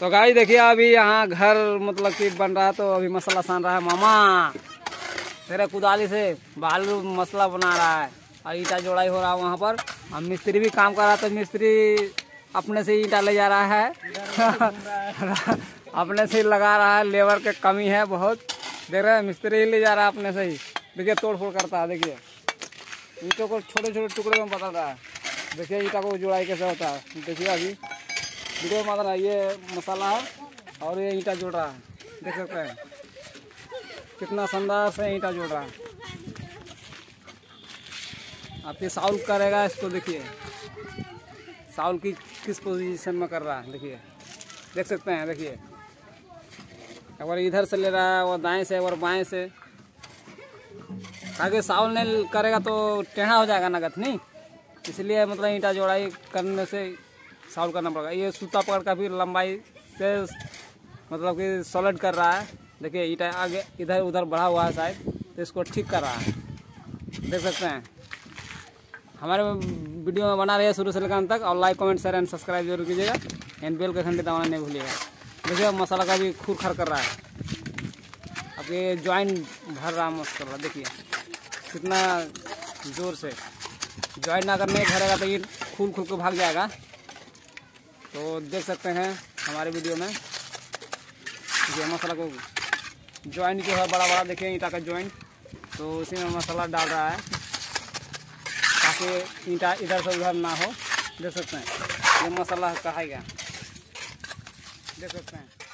तो गाड़ी देखिए, अभी यहाँ घर मतलब कि बन रहा है तो अभी मसाला सान रहा है मामा। तेरे कुदाली से बालू मसला बना रहा है। और ईटा जोड़ाई हो रहा है वहाँ पर। अब मिस्त्री भी काम कर रहा तो मिस्त्री अपने से ईटा ले जा रहा है। अपने से लगा रहा है, लेबर के कमी है बहुत। देख रहे हैं, मिस्त्री ही ले जा रहा है अपने से ही। देखिए तोड़ फोड़ करता है, देखिए। ईटों को छोटे छोटे टुकड़े में बदल रहा है। देखिए, ईटा को जोड़ाई कैसे होता है। देखिए अभी। वीडियो में रहा ये मसाला है और ये ईटा जोड़ रहा है। देख सकते हैं। कितना शानदार से ईटा जोड़ रहा है। आप ये साउल करेगा, इसको देखिए। साउल की किस पोजीशन में कर रहा है, देखिए। देख सकते हैं, देखिए। अगर इधर से ले रहा है, और दाएँ से और बाएँ से। आगे साउल नहीं करेगा तो टेढ़ा हो जाएगा नगद, नहीं? इसलिए मतलब ईंटा जोड़ाई करने से साउल करना पड़ेगा। ये सूता पकड़ का भी लंबाई से मतलब कि सॉलिड कर रहा है। देखिए, ईटा आगे इधर उधर बढ़ा हुआ है शायद तो इसको ठीक कर रहा है। देख सकते हैं। हमारे वीडियो में बना रहे शुरू से लेकर तक, और like comment share and subscribe ज़रूर कीजिएगा। एंड बेल का घंटे दबाना नहीं भूलिएगा। देखिए, मसाला का भी खूर खर कर रहा है। अब ये ज्वाइन भर रहा है मसाला देखिए, कितना ज़ोर से। ज्वाइन ना करने भरेगा तो ये खूल खुल के भाग जाएगा। तो देख सकते हैं हमारे वीडियो में ये मसाला को ज्वाइन जो है बड़ा बड़ा देखें ईटा का ज्वाइन तो उसी में मसाला डाल रहा है ताकि ईटा इधर से उधर ना हो। देख सकते हैं, ये मसाला कहा गया? देख सकते हैं।